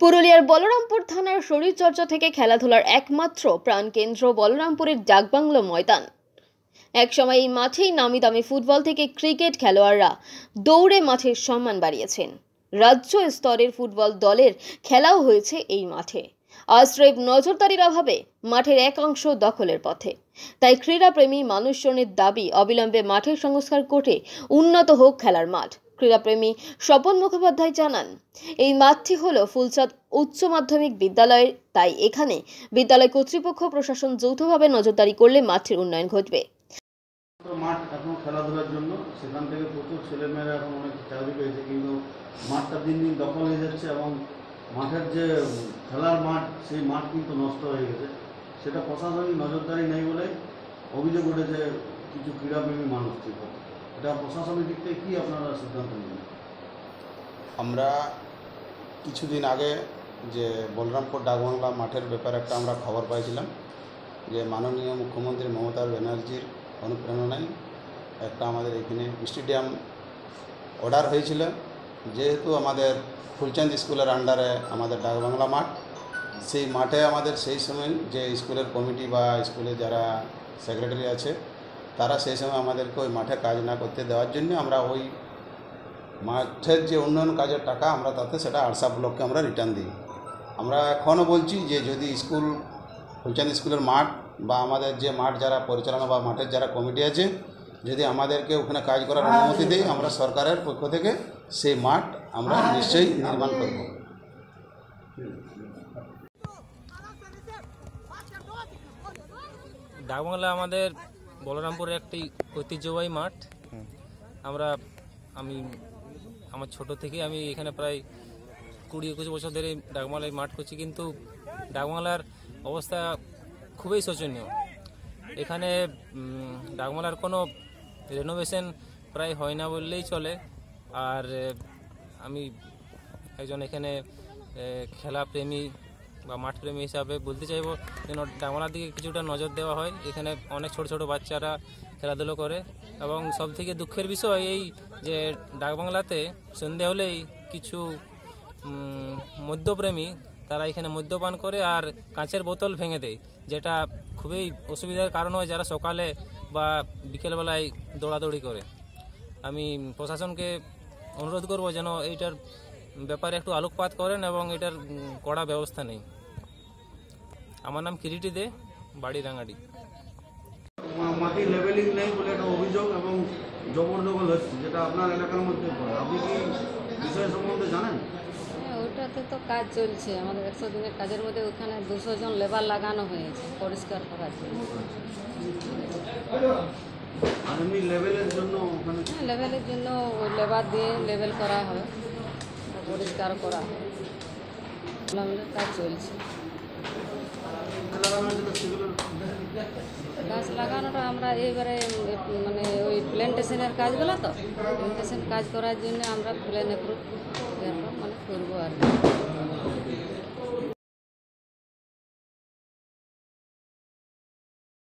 জেলার বলরামপুর থানার শরীরচর্চা থেকে খেলাধুলার একমাত্র প্রাণকেন্দ্র বলরামপুরের ডাকবাংলো ময়দান। একসময় এই মাঠেই নামি দামি ফুটবল থেকে ক্রিকেট খেলোয়াড়রা দৌড়ে মাঠের সম্মান বাড়িয়েছেন। রাজ্য স্তরের ফুটবল দলের খেলাও হয়েছে এই মাঠে। আশ্রয় নজরদারির অভাবে মাঠের এক অংশ দখলের পথে। তাই ক্রীড়াপ্রেমী মানুষজনের দাবি অবিলম্বে মাঠের সংস্কার করে উন্নত হোক খেলার মাঠ। ক্রীড়াপ্রেমী স্বপন মুখোপাধ্যায় জানান, এই মাঠটি হল ফুলচাঁদ উচ্চ মাধ্যমিক বিদ্যালয়ের। তাই এখানে বিদ্যালয় কর্তৃপক্ষ প্রশাসন যৌথভাবে নজরদারি করলে মাঠটির উন্নয়ন ঘটবে। মাঠ এখন খেলাধুলার জন্য, সেখান থেকে প্রচুর ছেলেমেয়েরা এখন অনেক চাকরি পেয়েছে, কিন্তু মাঠটা দিন দিন দখল হয়ে যাচ্ছে এবং মাঠের যে খেলার মাঠ, সেই মাঠ কিন্তু নষ্ট হয়ে গেছে। সেটা প্রশাসনিক নজরদারি নেই বলে অভিযোগ উঠেছে কিছু ক্রীড়াপ্রেমী মানুষ, ঠিক এটা প্রশাসনিক দিক থেকে কী আপনারা সিদ্ধান্ত নেবেন আমরা কিছুদিন আগে যে বলরামপুর ডাকবাংলা মাঠের ব্যাপারে একটা আমরা খবর পাইছিলাম যে মাননীয় মুখ্যমন্ত্রী মমতা ব্যানার্জির অনুপ্রেরণায় একটা আমাদের এখানে স্টেডিয়াম অর্ডার হয়েছিল। যেহেতু আমাদের ফুলচাঁদ স্কুলের আন্ডারে আমাদের ডাকবাংলা মাঠ, সেই মাঠে আমাদের সেই সময় যে স্কুলের কমিটি বা স্কুলে যারা সেক্রেটারি আছে তারা সেই সময় আমাদেরকে ওই মাঠে কাজ না করতে দেওয়ার জন্য আমরা ওই মাঠের যে উন্নয়ন কাজের টাকা আমরা তাতে সেটা আরসা ব্লককে আমরা রিটার্ন দিই। আমরা এখনও বলছি যে যদি স্কুল, ফুলচাঁদ স্কুলের মাঠ বা আমাদের যে মাঠ যারা পরিচালনা বা মাঠের যারা কমিটি আছে, যদি আমাদেরকে ওখানে কাজ করার অনুমতি দেয়, আমরা সরকারের পক্ষ থেকে সেই মাঠ আমরা নিশ্চয়ই নির্মাণ করব। ডাকবাংলা আমাদের বলরামপুরের একটি ঐতিহ্যবাহী মাঠ। আমরা আমি আমার ছোট থেকে আমি এখানে প্রায় কুড়ি একুশ বছর ধরে ডাকবাংলায় মাঠ করছি কিন্তু ডাকমালার অবস্থা খুবই শোচনীয়। এখানে ডাকমালার কোনো রেনোভেশন প্রায় হয় না বললেই চলে। আর আমি একজন এখানে খেলা খেলাপ্রেমী বা মাঠপ্রেমী হিসাবে বলতে চাইব যেন ডাকবাংলার দিকে কিছুটা নজর দেওয়া হয়। এখানে অনেক ছোট ছোট বাচ্চারা খেলাধুলো করে এবং সব থেকে দুঃখের বিষয় এই যে ডাকবাংলাতে সন্ধে হলেই কিছু মদ্যপ্রেমী তারা এখানে মদ্যপান করে আর কাঁচের বোতল ভেঙে দেয়, যেটা খুবই অসুবিধার কারণ হয় যারা সকালে বা বিকেলবেলায় দৌড়াদৌড়ি করে। আমি প্রশাসনকে অনুরোধ করব যেন এইটার ব্যাপারে একটু আলোকপাত করেন এবং এটার কড়া ব্যবস্থা নেই। আমার নাম কিরিটি দে বাড়ি রাঙাড়ি মাটি লেভেলিং নেই বলে একটা অভিযোগ এবং জবরদখল হচ্ছে যেটা আপনার এলাকার মধ্যে পড়ে। আপনি কি বিষয় সম্বন্ধে জানেন? হ্যাঁ, ওইটাতে তো কাজ চলছে। আমাদের একশো দিনের কাজের মধ্যে ওখানে দুশো জন লেবার লাগানো হয়েছে পরিষ্কার করার জন্য। লেভেলের জন্য হ্যাঁ লেভেলের জন্য ওই লেবার দিয়ে লেভেল করা হবে পরিষ্কার করা হবে। কাজ চলছে। গাছ লাগানোটা আমরা এইবারে মানে ওই প্ল্যান্টেশনের কাজগুলো তো প্ল্যান্টেশন কাজ করার জন্য আমরা প্ল্যান অ্যাপ্রুভ মানে করব আর কি।